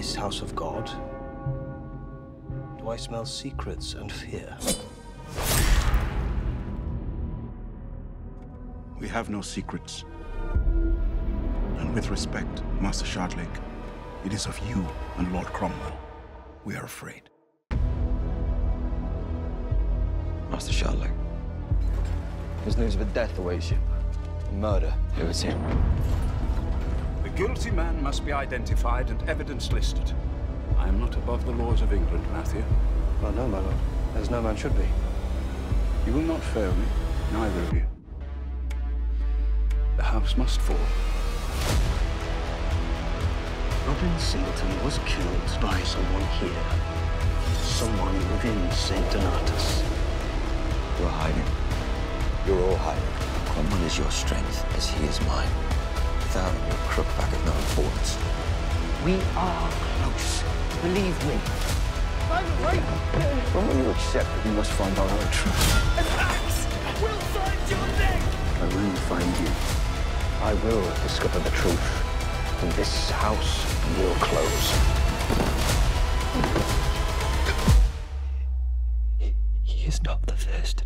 this house of God? Do I smell secrets and fear? We have no secrets. And with respect, Master Shardlake, it is of you and Lord Cromwell we are afraid. Master Shardlake. There's news of a death awaits you. A murder. Who is him? The guilty man must be identified and evidence listed. I am not above the laws of England, Matthew. Well, no, my lord. As no man should be. You will not fail me, neither of you. The house must fall. Robin Singleton was killed by someone here. Someone within St. Donatus. You're hiding. You're all hiding. Cromwell is your strength, as he is mine. Without him, you're a crook back of no importance. We are close. Believe me. When will you accept that we must find our own truth? An axe will find your neck! And when we find you, I will discover the truth. And this house will close. He is not the first